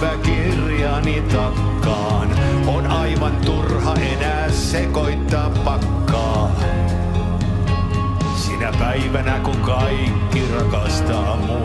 päiväkirjani takkaan. On aivan turha enää sekoittaa pakkaa. Sinä päivänä kun kaikki rakastaa mua.